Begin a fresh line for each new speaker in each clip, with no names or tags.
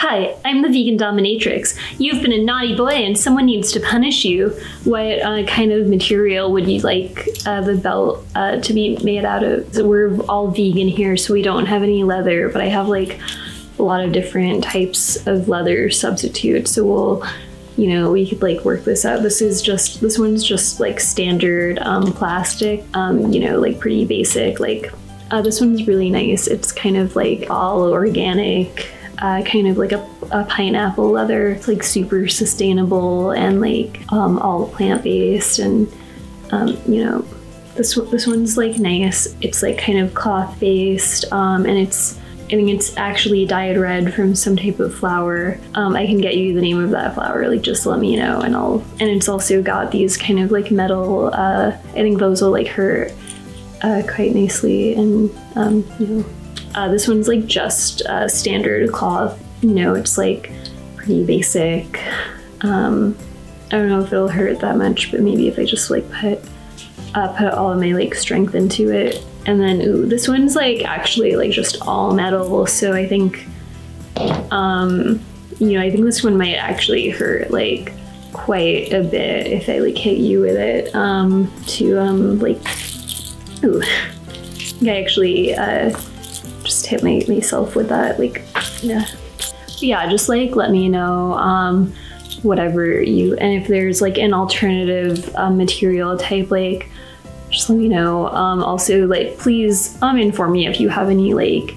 Hi, I'm the vegan dominatrix. You've been a naughty boy and someone needs to punish you. What uh, kind of material would you like uh, the belt uh, to be made out of? We're all vegan here, so we don't have any leather, but I have like a lot of different types of leather substitutes. So we'll, you know, we could like work this out. This is just, this one's just like standard um, plastic, um, you know, like pretty basic. Like uh, this one's really nice. It's kind of like all organic uh, kind of like a, a, pineapple leather. It's like super sustainable and like um, all plant based and um, you know this this one's like nice. It's like kind of cloth based um, and it's I think it's actually dyed red from some type of flower. Um, I can get you the name of that flower. Like just let me know and I'll and it's also got these kind of like metal. Uh, I think those will like hurt uh, quite nicely and um, you know uh, this one's like just uh, standard cloth. You know, it's like pretty basic. Um, I don't know if it'll hurt that much, but maybe if I just like put uh, put all of my like strength into it. And then ooh, this one's like actually like just all metal. So I think, um, you know, I think this one might actually hurt like quite a bit if I like hit you with it. Um, to um like, ooh, I actually uh just hit my, myself with that. Like, yeah. Yeah, just like let me know um, whatever you, and if there's like an alternative um, material type, like just let me know. Um, also, like please um, inform me if you have any like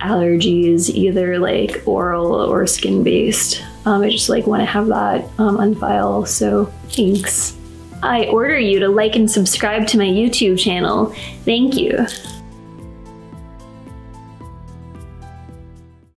allergies, either like oral or skin based. Um, I just like want to have that um, on file. So thanks. I order you to like and subscribe to my YouTube channel. Thank you.